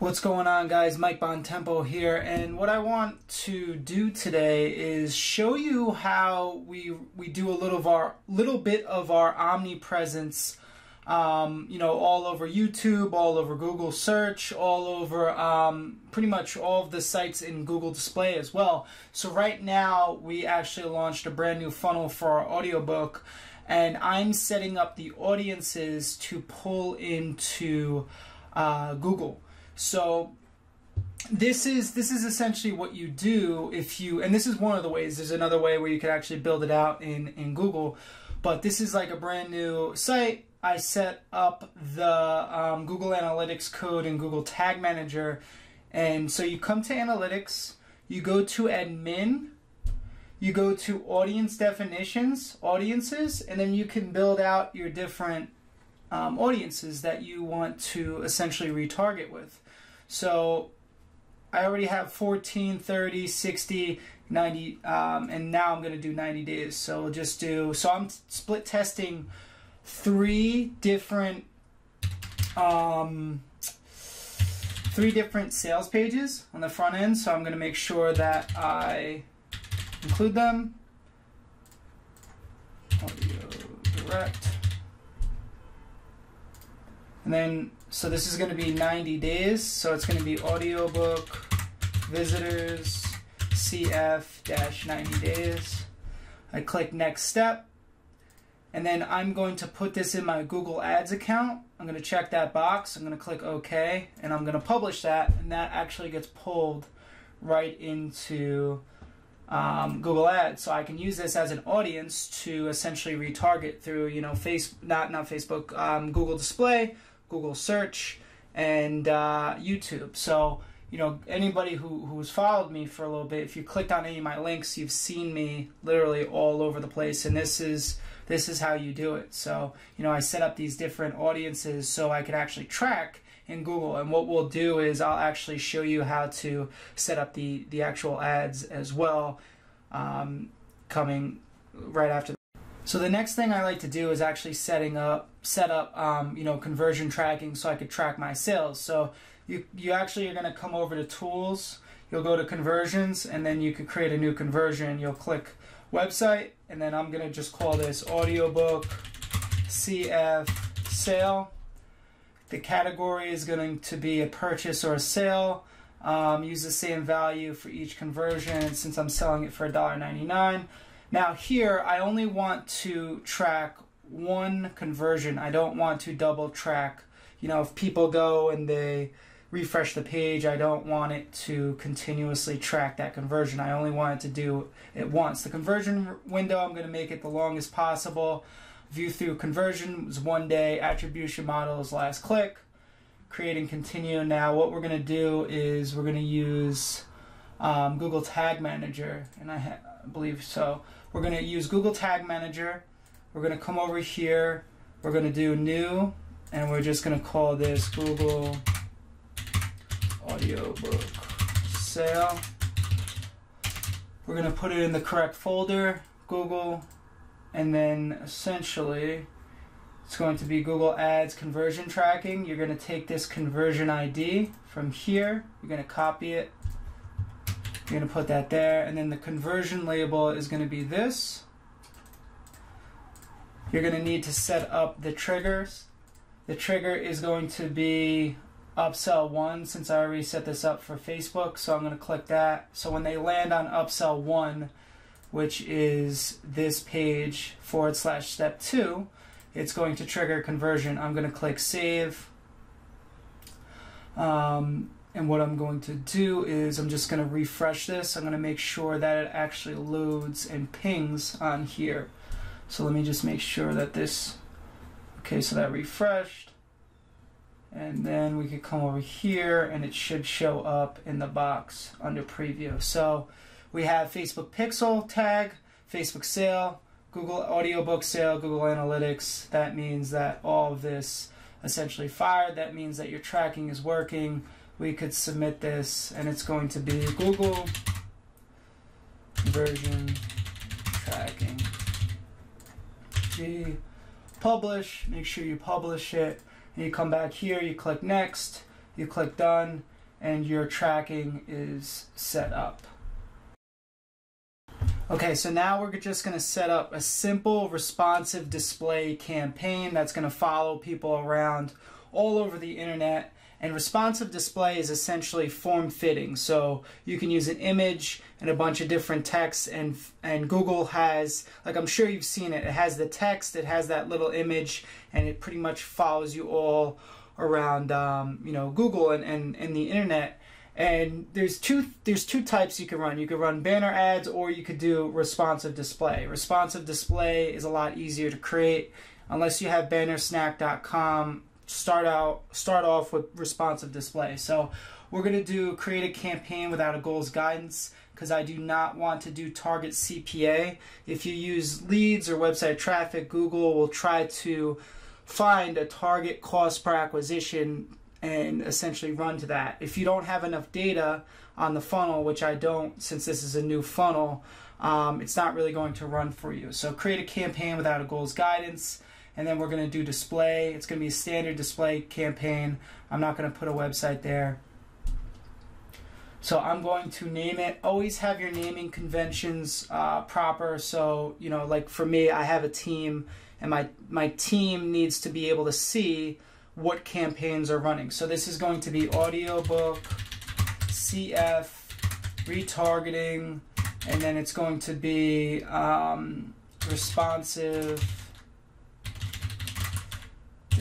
What's going on guys, Mike Bontempo here, and what I want to do today is show you how we we do a little of our little bit of our omnipresence um, you know, all over YouTube, all over Google search, all over um, pretty much all of the sites in Google Display as well. So right now we actually launched a brand new funnel for our audiobook and I'm setting up the audiences to pull into uh, Google. So this is this is essentially what you do if you and this is one of the ways there's another way where you can actually build it out in in Google but this is like a brand new site. I set up the um, Google Analytics code and Google Tag Manager and so you come to analytics you go to admin you go to audience definitions audiences and then you can build out your different um, audiences that you want to essentially retarget with so I already have 14, 30, 60, 90, um, and now I'm going to do 90 days. So we'll just do, so I'm split testing three different, um, three different sales pages on the front end. So I'm going to make sure that I include them. Audio direct. And then, so this is going to be 90 days. So it's going to be audiobook visitors CF-90 days. I click next step. And then I'm going to put this in my Google Ads account. I'm going to check that box. I'm going to click OK. And I'm going to publish that. And that actually gets pulled right into um, Google Ads. So I can use this as an audience to essentially retarget through, you know, face not not Facebook, um, Google Display, Google Search, and uh, YouTube. So, you know, anybody who, who's followed me for a little bit, if you clicked on any of my links, you've seen me literally all over the place. And this is this is how you do it. So, you know, I set up these different audiences so I could actually track in Google. And what we'll do is I'll actually show you how to set up the, the actual ads as well um, coming right after so the next thing I like to do is actually setting up, set up, um, you know, conversion tracking so I could track my sales. So you, you actually are going to come over to tools, you'll go to conversions, and then you could create a new conversion. You'll click website, and then I'm going to just call this audiobook CF sale. The category is going to be a purchase or a sale. Um, use the same value for each conversion since I'm selling it for $1.99. Now here, I only want to track one conversion. I don't want to double track. You know, if people go and they refresh the page, I don't want it to continuously track that conversion. I only want it to do it once. The conversion window, I'm going to make it the longest possible. View through conversion is one day. Attribution model is last click. Create and continue. Now what we're going to do is we're going to use um, Google Tag Manager, and I, I believe so. We're going to use Google Tag Manager. We're going to come over here. We're going to do new, and we're just going to call this Google Audiobook Sale. We're going to put it in the correct folder, Google, and then essentially it's going to be Google Ads conversion tracking. You're going to take this conversion ID from here, you're going to copy it, you're going to put that there, and then the conversion label is going to be this. You're going to need to set up the triggers. The trigger is going to be upsell one since I already set this up for Facebook. So I'm going to click that. So when they land on upsell one, which is this page forward slash step two, it's going to trigger conversion. I'm going to click save. Um, and what I'm going to do is I'm just going to refresh this. I'm going to make sure that it actually loads and pings on here. So let me just make sure that this, okay, so that refreshed. And then we could come over here and it should show up in the box under preview. So we have Facebook Pixel tag, Facebook sale, Google audiobook sale, Google Analytics. That means that all of this essentially fired. That means that your tracking is working we could submit this and it's going to be Google version tracking. G publish, make sure you publish it and you come back here, you click next, you click done, and your tracking is set up. Okay, so now we're just going to set up a simple responsive display campaign that's going to follow people around all over the internet. And responsive display is essentially form fitting. So you can use an image and a bunch of different text and and Google has like I'm sure you've seen it. It has the text, it has that little image, and it pretty much follows you all around um, you know Google and, and, and the internet and there's two there's two types you can run you can run banner ads or you could do responsive display responsive display is a lot easier to create unless you have bannersnack.com start out start off with responsive display so we're going to do create a campaign without a goals guidance because I do not want to do target CPA if you use leads or website traffic Google will try to find a target cost per acquisition and essentially run to that. If you don't have enough data on the funnel, which I don't since this is a new funnel, um, it's not really going to run for you. So create a campaign without a goals guidance, and then we're going to do display. It's going to be a standard display campaign. I'm not going to put a website there. So I'm going to name it. Always have your naming conventions uh, proper. So you know, like for me, I have a team, and my my team needs to be able to see what campaigns are running. So this is going to be audiobook, CF, retargeting, and then it's going to be um, responsive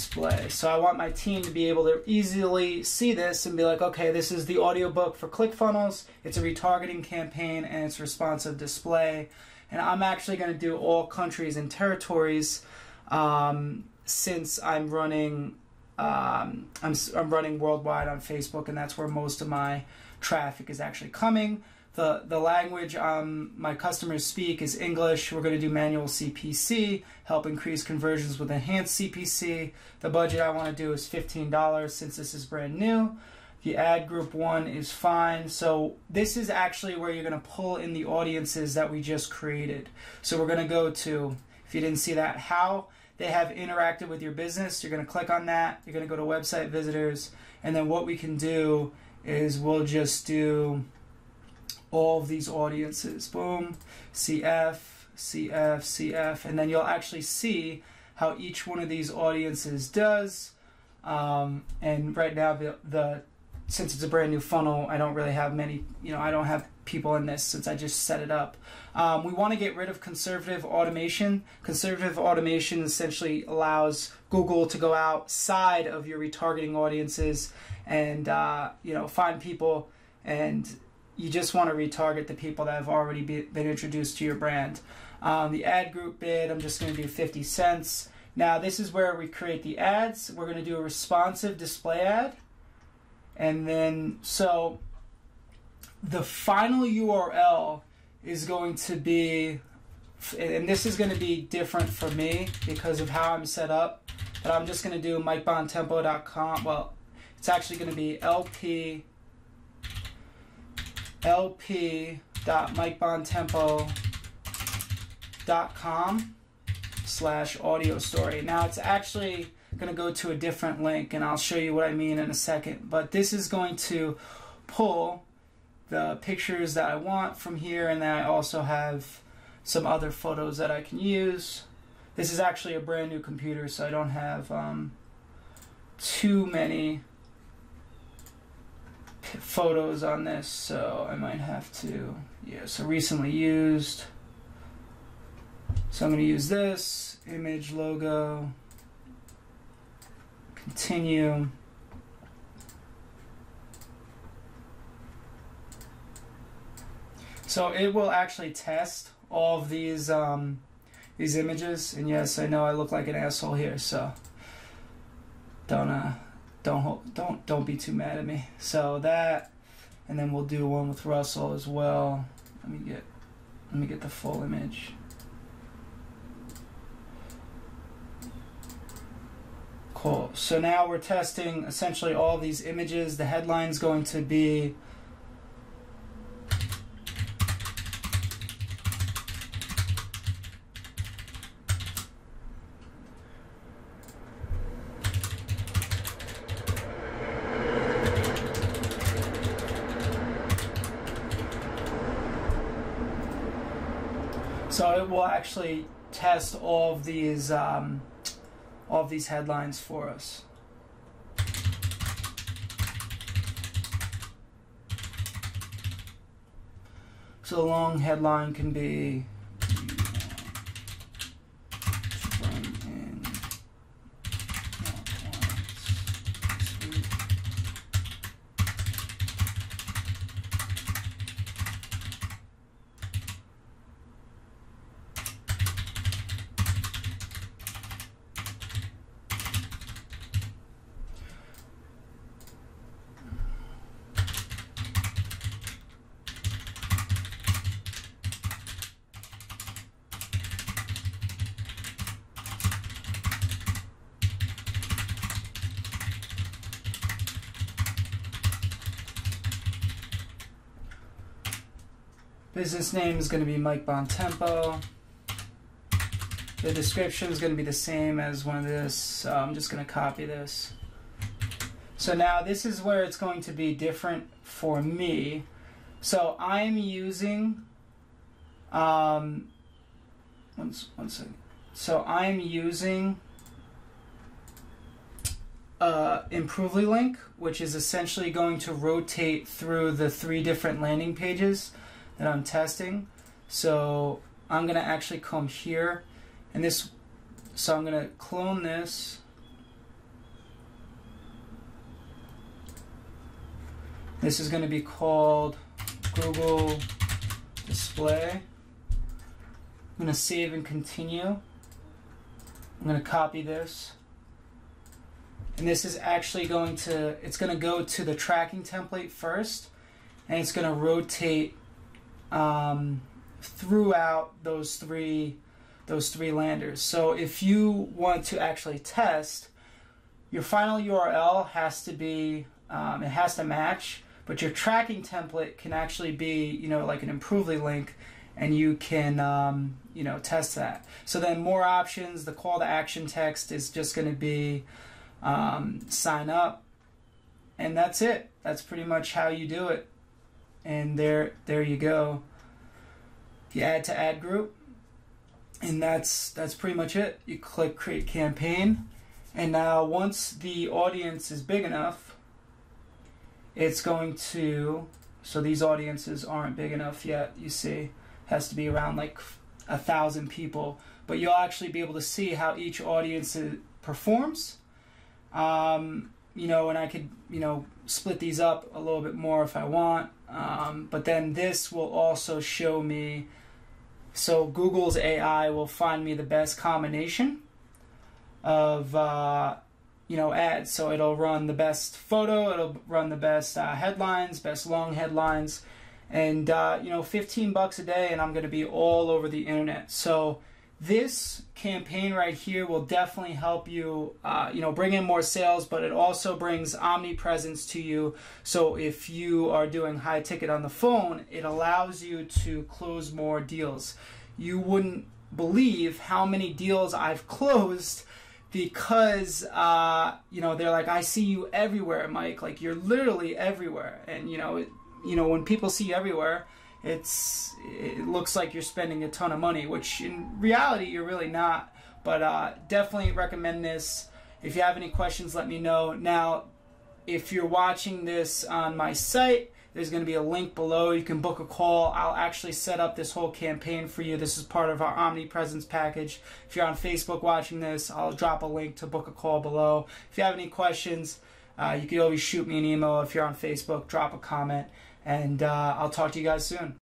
display. So I want my team to be able to easily see this and be like, okay, this is the audiobook for ClickFunnels, it's a retargeting campaign, and it's responsive display. And I'm actually going to do all countries and territories um, since I'm running um, I'm, I'm running worldwide on Facebook, and that's where most of my traffic is actually coming. The, the language um, my customers speak is English. We're going to do manual CPC, help increase conversions with enhanced CPC. The budget I want to do is $15 since this is brand new. The ad group one is fine. So this is actually where you're going to pull in the audiences that we just created. So we're going to go to, if you didn't see that, how they have interacted with your business. You're going to click on that. You're going to go to website visitors. And then what we can do is we'll just do all of these audiences. Boom, CF, CF, CF. And then you'll actually see how each one of these audiences does. Um, and right now, the, the since it's a brand new funnel, I don't really have many, you know, I don't have people in this since I just set it up. Um, we want to get rid of conservative automation. Conservative automation essentially allows Google to go outside of your retargeting audiences and, uh, you know, find people and you just want to retarget the people that have already be, been introduced to your brand. Um, the ad group bid, I'm just going to do 50 cents. Now, this is where we create the ads. We're going to do a responsive display ad. And then, so the final URL is going to be, and this is going to be different for me because of how I'm set up, but I'm just going to do mikebontempo.com. Well, it's actually going to be lp lp.mikebontempo.com slash audio story. Now it's actually going to go to a different link and I'll show you what I mean in a second. But this is going to pull the pictures that I want from here and then I also have some other photos that I can use. This is actually a brand new computer so I don't have um, too many photos on this so I might have to yeah so recently used. So I'm going to use this image logo. Continue. So it will actually test all of these um, these images, and yes, I know I look like an asshole here, so don't uh, don't don't don't be too mad at me. So that, and then we'll do one with Russell as well. Let me get let me get the full image. Cool. So now we're testing essentially all these images. The headline's going to be So it will actually test all of these um, all of these headlines for us. So a long headline can be Business name is going to be Mike Bontempo. The description is going to be the same as one of this, so I'm just going to copy this. So now this is where it's going to be different for me. So I'm using, um, one, one second. So I'm using uh, Improvely link, which is essentially going to rotate through the three different landing pages that I'm testing. So I'm gonna actually come here and this, so I'm gonna clone this. This is gonna be called Google Display. I'm gonna save and continue. I'm gonna copy this. And this is actually going to, it's gonna go to the tracking template first and it's gonna rotate um, throughout those three those three landers. So if you want to actually test, your final URL has to be um, it has to match, but your tracking template can actually be you know like an Improvely link, and you can um, you know test that. So then more options. The call to action text is just going to be um, sign up, and that's it. That's pretty much how you do it and there there you go. You add to ad group, and that's that's pretty much it. You click create campaign, and now once the audience is big enough, it's going to. So these audiences aren't big enough yet. You see, it has to be around like a thousand people, but you'll actually be able to see how each audience performs. Um, you know, and I could, you know, split these up a little bit more if I want. Um, but then this will also show me, so Google's AI will find me the best combination of, uh, you know, ads. So it'll run the best photo, it'll run the best uh, headlines, best long headlines, and, uh, you know, 15 bucks a day, and I'm going to be all over the internet. So this campaign right here will definitely help you, uh, you know, bring in more sales, but it also brings omnipresence to you. So if you are doing high ticket on the phone, it allows you to close more deals. You wouldn't believe how many deals I've closed because uh, you know they're like, I see you everywhere, Mike. Like you're literally everywhere, and you know, it, you know when people see you everywhere it's it looks like you're spending a ton of money, which in reality you're really not. But uh, definitely recommend this. If you have any questions, let me know. Now, if you're watching this on my site, there's going to be a link below. You can book a call. I'll actually set up this whole campaign for you. This is part of our Omnipresence package. If you're on Facebook watching this, I'll drop a link to book a call below. If you have any questions, uh, you can always shoot me an email. If you're on Facebook, drop a comment and uh, I'll talk to you guys soon.